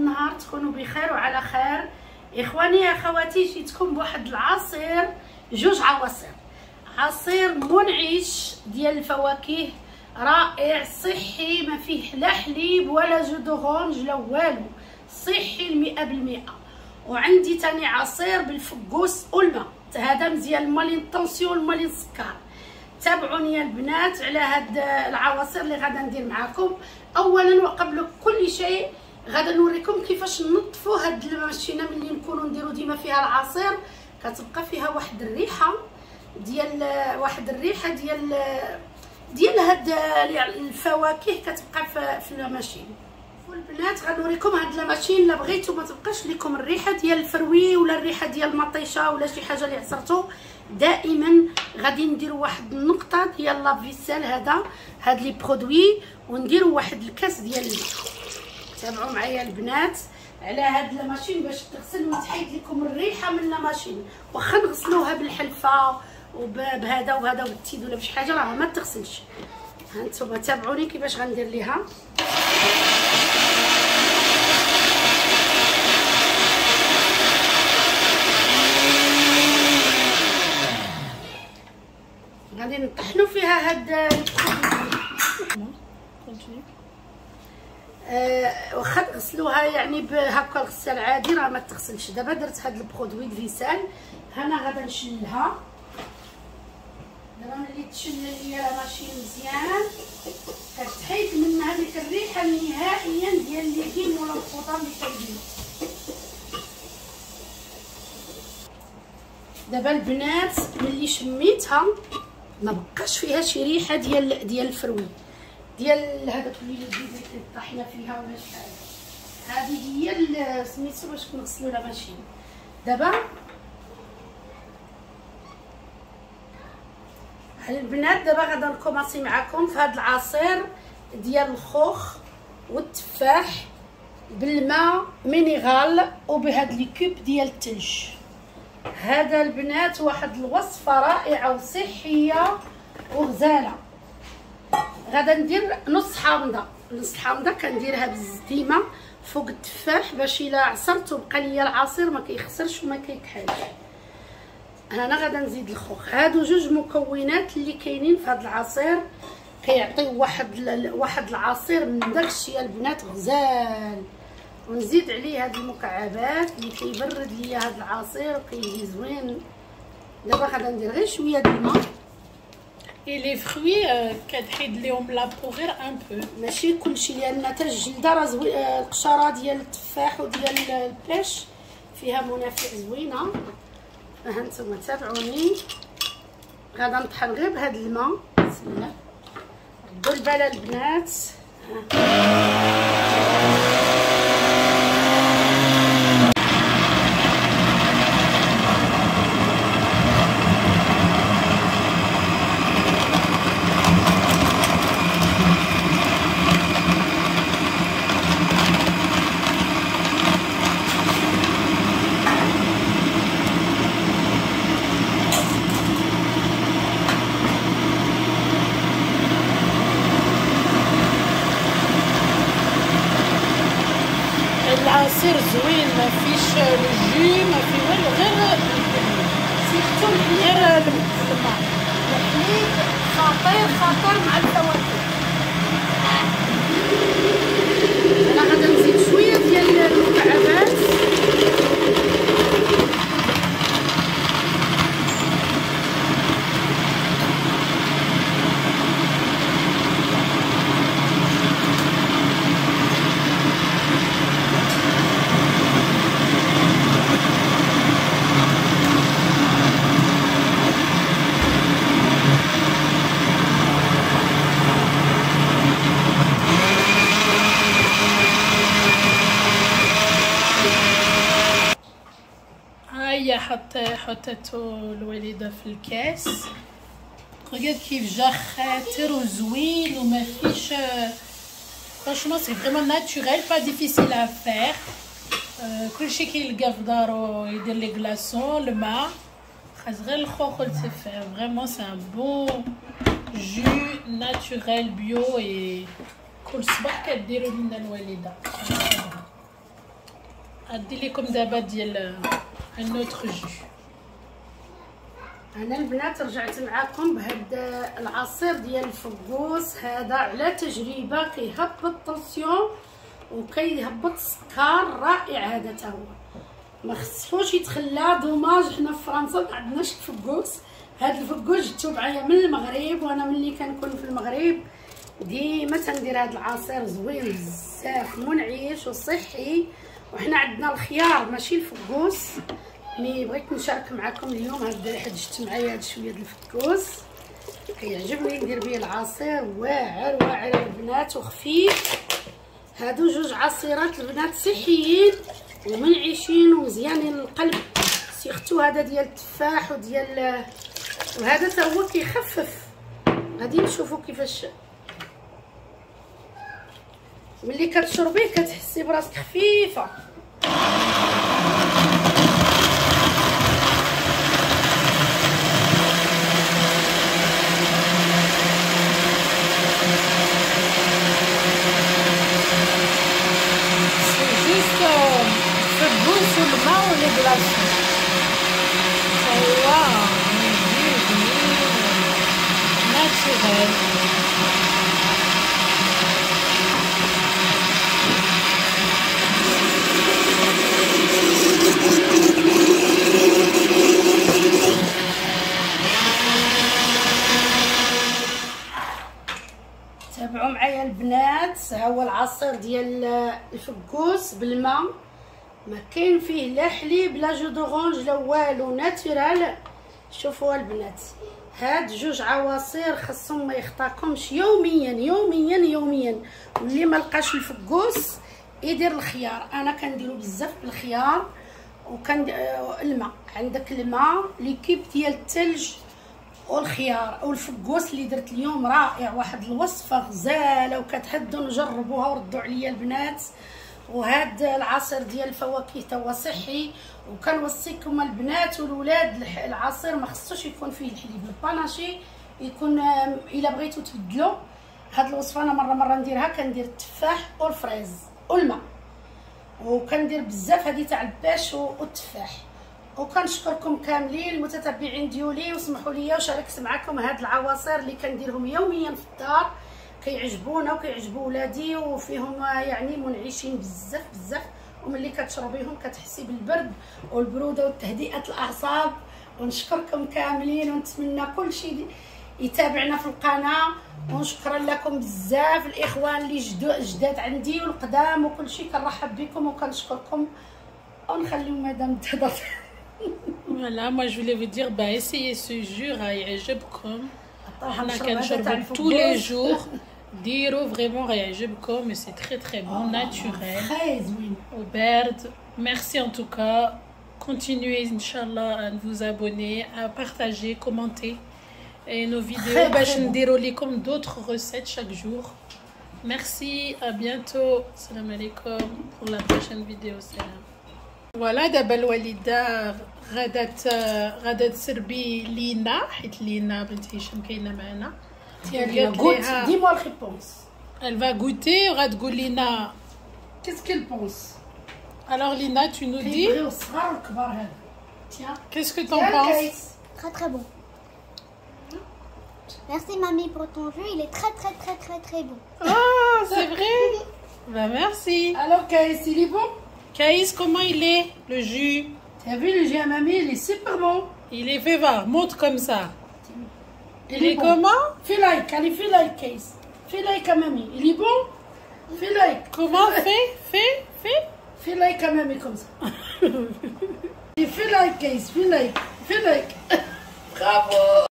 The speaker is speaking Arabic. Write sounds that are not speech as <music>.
النهار تكونوا بخير وعلى خير. إخواني أخواتي جيتكم بواحد العصير جوج عواصر عصير منعش ديال الفواكه رائع صحي ما فيه لا حليب ولا جو دورونج لا والو. صحي المئة بالمئة. وعندي تاني عصير بالفقوس والماء. هذا مزيان مالين الطونسيون مالين السكر. تابعوني يا البنات على هاد العواصر اللي غادا ندير معاكم. اولا وقبل كل شيء غادا نوريكم كيفاش نطفوا هاد الماشينة ملي نكونوا نديروا ديما فيها العصير. كتبقى فيها واحد الريحة ديال واحد الريحة ديال ديال هاد الفواكه كتبقى في الماشين. والبنات غنوريكم هاد الماشين. الا بغيتو ما تبقاش لكم الريحة ديال الفروي ولا الريحة ديال المطيشة ولا شي حاجة اللي عصرتو. دائما غادي نديروا واحد النقطة ديال la vaisselle هذا هاد les produits ونديروا واحد الكاس ديال الماء تابعوا معايا البنات على هاد ال machine باش تغسل وتحيد لكم الريحة من ال machine واخا نغسلوها بالحلفة وبهذا وهذا والتيد ولا بشي حاجة راه ما تغسلش. هانتوما تابعوني كيفاش غندير ليها. غادي نطحنوا فيها هاد واخا تغسلوها يعني بهكا الغسال عادي راه ما تغسلش. دابا درت هاد البرودوي فيسال هنا غادا نشلها. دابا ملي تشل ليا ماشي مزيان. كتحيد من هذيك الريحة نهائيا ديال الليكين ولا الخضر اللي كاينين دابا البنات ملي شميتها ما بقاش فيها شي ريحة ديال ديال ال fruits. ديال هذاك اللي طحنا فيها ولا شي حاجة. هذه هي سميتو باش كنغسلو la machine دابا البنات دابا غادا ن commencer معكم في هذا العصير ديال الخوخ والتفاح بالماء minérale وبهاد les cubes ديال الثلج هذا البنات واحد الوصفة رائعة وصحية وغزالة. غادا ندير نص حامضة. نص حامضة كنديرها بالزديمة فوق التفاح باش إلا عصرت وبقى ليا العصير ما كيخسرش وما كيكحلش هنا غادا نزيد الخوخ. هادو جوج مكونات اللي كاينين في هذا العصير. كيعطيو واحد واحد العصير من داكشي البنات غزال. ونزيد عليه هاد المكعبات اللي كيبرد ليا هاد العصير وكيجي زوين. دابا غادا ندير غير شوية د الماء et les fruits كتحيد ليهم la peau غير un peu ماشي كلشي لأن حتى الجلدة راه زوين القشرة ديال التفاح وديال ال pêche فيها منافع زوينة. ها أنتم تابعوني. غادا نطحن غير بهذا الماء. بسم الله. ردوا البال البنات. العصير زوين ما فيش الجي ما في والو غير سيرتو غير الماء الحليب خطير خطير مع الفواكه. أنا غادا نزيد شوية ديال المكعبات. حطيتو الوالده في الكاس. regarde كيف جا خاطر وزوين وما فيش franchement c'est vraiment naturel pas difficile et كلشي كيلقى في دارو يدير les glaçons الماء خاص غير الخوخ والتفاح vraiment c'est un bon jus naturel bio et كل صباح كديروا لنا الوالده غادي لكم دابا ديال un autre jus أنا البنات رجعت معاكم بهاد العصير ديال الفقوس هذا على تجربة كيهبط ال tension وكيهبط السكر رائع. هذا تا هو. ما خصوش يتخلى. dommage حنا في فرنسا ما عندناش الفقوس هاد الفقوس جبتو معايا من المغرب وأنا ملي كنكون في المغرب ديما تندير هاد العصير زوين بزاف منعش وصحي. وحنا عندنا الخيار ماشي الفقوس مي بغيت نشارك معكم اليوم هاد حجت معايا هاد شوية ديال الفكوس. كيعجبني ندير بيه العصير. واعر واعر البنات وخفيف. هادو جوج عصيرات البنات صحيين ومنعشين ومزيانين للقلب سيختو هذا ديال التفاح وديال وهذا حتى هو كيخفف. غادي نشوفوا كيفاش. ملي كتشربيه كتحسي براسك خفيفة. تابعوا معايا البنات ها هو العصير ديال الفقوس بالماء. ما كاين فيه لا حليب لا jus d'orange لا والو naturel شوفوا البنات هاد جوج عواصير خصهم ما يخطاكمش يوميا يوميا يوميا. واللي ما لقاش الفقوس يدير الخيار. أنا كنديرو بزاف بالخيار وكان الماء عندك الماء les cubes ديال الثلج والخيار والفكوس اللي درت اليوم رائع. واحد الوصفة غزالة وكتحدوا نجربوها وردوا عليا البنات. وهاد العصير ديال الفواكه توا صحي وكنوصيكم البنات والولاد العصير ما خصوش يكون فيه الحليب الباناشي يكون إلا بغيتو تبدلو هاد الوصفة أنا مرة مرة نديرها كندير التفاح والفريز والماء وكندير بزاف هذه تاع الباش والتفاح. وكنشكركم كاملين المتتبعين ديولي وسمحوا لي وشاركت معكم هاد العواصر اللي كنديرهم يوميا في الدار. كيعجبونا وكيعجبوا ولادي وفيهم يعني منعشين بزاف بزاف وملي كتشربيهم كتحسي بالبرد والبرودة وتهدئة الأعصاب. ونشكركم كاملين ونتمنى كل شيء يتابعنا في القناة. وشكرا لكم بزاف الإخوان اللي جداد عندي والقدام وكل شيء كنرحب بكم وكنشكركم. ونخليو مدام تهضر. Voilà, moi je voulais vous dire, bah essayez ce jus غيعجبكم حنا كنشربو tous les jours. <laughs> ديروا vraiment غيعجبكم mais c'est très très bon naturel au بارد merci en tout cas continuez inchallah à vous abonner à partager commenter et nos vidéos باش نديروا لكم d'autres recettes chaque jour merci à bientôt salam alaikum pour la prochaine vidéo salam فوالا دابا الوالده غادا غادا تسربي لينا حيت لينا بنت هشام كاينه معنا Dis-moi. Elle va goûter, Radgo Lina. Qu'est-ce qu'elle pense? Alors Lina, tu nous dis... Qu'est-ce que t'en penses? Très très bon. Merci mamie pour ton jeu, il est très très très très très bon. Ah, c'est <laughs> vrai? Ben merci. Alors Caïs, il est bon? Caïs, comment il est, le jus? T'as vu le jus à mamie, il est super bon. Il est fait va, Montre comme ça. Il, il est, comment Fais like, allez, fais like, Caïs. Fais like à mamie. Il est bon Fais like. Comment Fais, fais, fais. Fais like à mamie comme ça. <laughs> Et fais like, Caïs, fais like. Fais like. Bravo